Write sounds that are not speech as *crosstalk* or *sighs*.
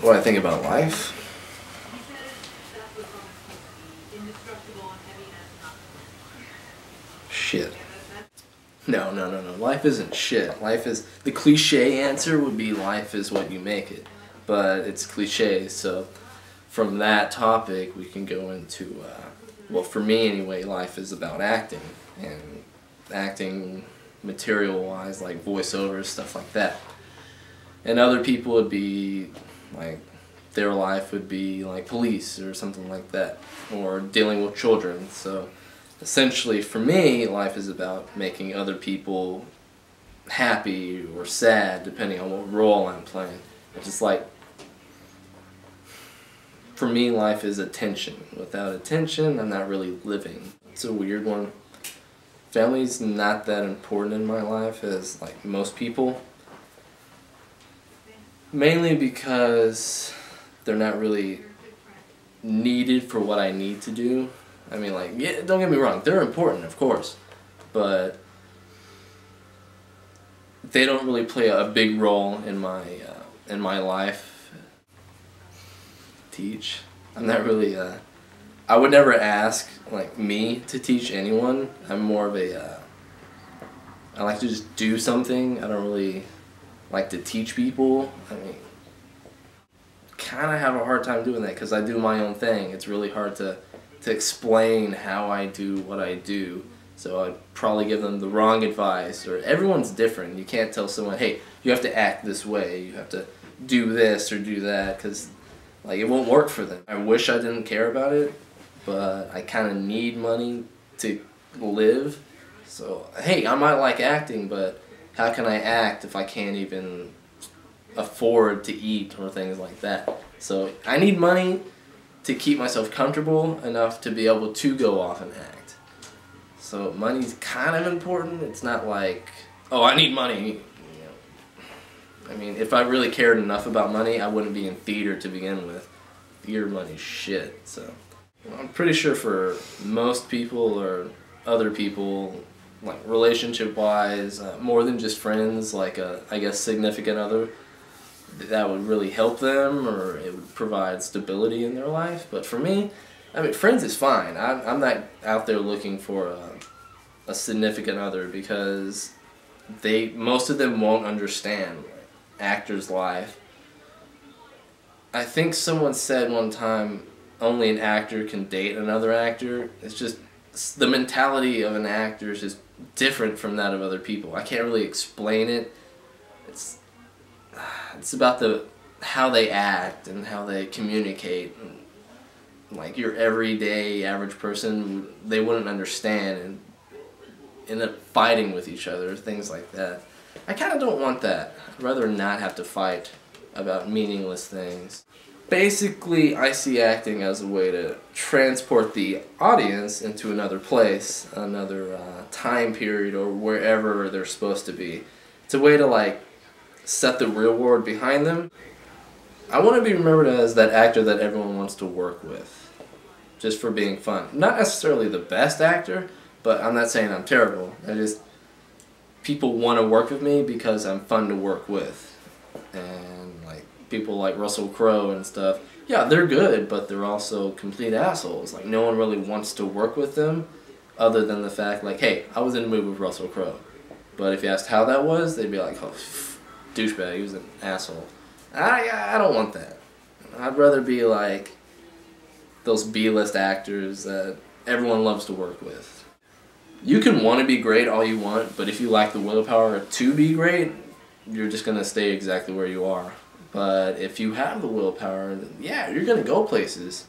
What I think about life? Shit. No, no, no, no. Life isn't shit. Life is the cliche answer would be life is what you make it, but it's cliche. So from that topic, we can go into uh, well, for me anyway, life is about acting and acting material wise, like voiceovers, stuff like that. And other people would be like their life would be like police or something like that, or dealing with children. So essentially, for me, life is about making other people happy or sad, depending on what role I'm playing. It's just like for me, life is attention. Without attention, I'm not really living. It's a weird one. Family's not that important in my life as like most people. Mainly because they're not really needed for what I need to do. I mean, like, yeah, don't get me wrong, they're important, of course, but they don't really play a big role in my uh, in my life. Teach. I'm not really. Uh, I would never ask like me to teach anyone. I'm more of a. Uh, I like to just do something. I don't really like to teach people. I mean, kind of have a hard time doing that because I do my own thing. It's really hard to to explain how I do what I do. So I'd probably give them the wrong advice. Or everyone's different. You can't tell someone, hey, you have to act this way. You have to do this or do that because like it won't work for them. I wish I didn't care about it, but I kind of need money to live. So hey, I might like acting, but how can I act if I can't even afford to eat or things like that? So I need money to keep myself comfortable enough to be able to go off and act. So money's kind of important. It's not like, oh, I need money. I mean, if I really cared enough about money, I wouldn't be in theater to begin with. Theater money's shit. So I'm pretty sure for most people or other people, like relationship wise, uh, more than just friends, like a I guess significant other, that would really help them or it would provide stability in their life. But for me, I mean, friends is fine. I'm, I'm not out there looking for a, a significant other because they most of them won't understand actor's life. I think someone said one time only an actor can date another actor. It's just the mentality of an actor is just different from that of other people. I can't really explain it. It's *sighs* it's about the how they act and how they communicate. And, like your everyday average person, they wouldn't understand and end up fighting with each other, things like that. I kind of don't want that. I'd rather not have to fight about meaningless things. Basically, I see acting as a way to transport the audience into another place, another uh, time period, or wherever they're supposed to be. It's a way to like set the real world behind them. I want to be remembered as that actor that everyone wants to work with, just for being fun. Not necessarily the best actor, but I'm not saying I'm terrible. I just people want to work with me because I'm fun to work with, and people like Russell Crowe and stuff. Yeah, they're good, but they're also complete assholes. Like no one really wants to work with them, other than the fact like, hey, I was in a movie with Russell Crowe. But if you asked how that was, they'd be like, oh, douchebag. He was an asshole. I I don't want that. I'd rather be like those B-list actors that everyone loves to work with. You can want to be great all you want, but if you lack the willpower to be great, you're just gonna stay exactly where you are. But if you have the willpower, then yeah, you're gonna go places.